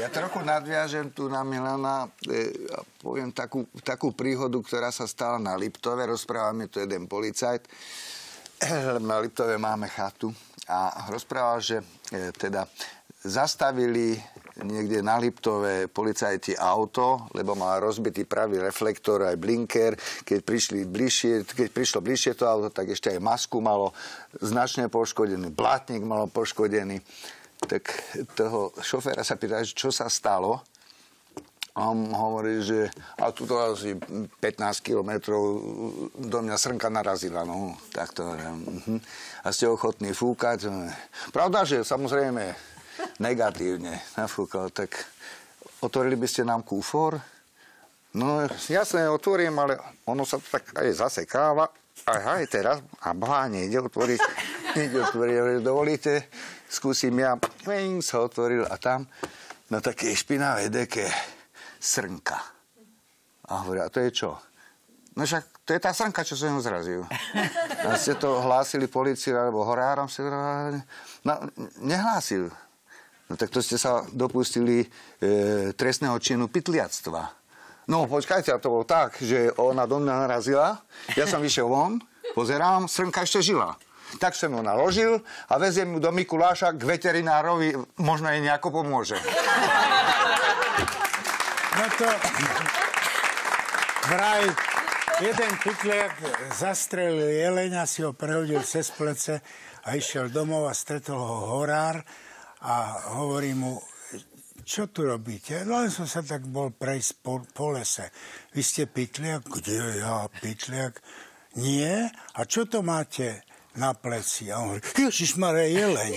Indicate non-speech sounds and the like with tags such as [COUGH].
Ja trochu nadviažem tu na Milana e, a poviem takú, takú príhodu, ktorá sa stala na Liptove. Rozpráva mi tu jeden policajt. Na Liptove máme chatu a rozprával, že e, teda zastavili niekde na Liptove policajti auto, lebo mal rozbitý pravý reflektor aj blinker. Keď, prišli bližšie, keď prišlo bližšie to auto, tak ešte aj masku malo značne poškodený, blátnik malo poškodený. Tak toho šoféra sa pýta, čo sa stalo. A on hovorí, že a tu to asi 15 kilometrov do mňa srnka narazila. No, tak to uh-huh. A ste ochotní fúkať? Pravda, že samozrejme negatívne nafúkal, tak otvorili by ste nám kúfor? No jasne, otvorím, ale ono sa tak aj zasekáva. Aj, aj teraz, a boha, nejde otvoriť, nejde otvoriť, dovolíte, skúsim ja, Kving, sa otvoril a tam na také špinavé deke srnka. A hovorí, a to je čo? No však to je tá srnka, čo som ju zrazil. [LAUGHS] A ste to hlásili policii alebo horárom? No, nehlásil. No tak to ste sa dopustili e, trestného činu pytliactva. No počkajte, a to bolo tak, že ona do mňa narazila, ja som vyšiel von, pozerám, srnka ešte žila. Tak som ju naložil a veziem ju do Mikuláša k veterinárovi, možno jej nejako pomôže. No to... Vraj, jeden pytliak zastrelil jeleňa, si ho prehodil cez plece a išiel domov a stretol ho horár a hovorí mu, čo tu robíte? No len som sa tak bol prejsť po, po lese. Vy ste pytliak? Kde ja, pytliak? Nie? A čo to máte na pleci? A on hovorí, ježišmarja, jeleň.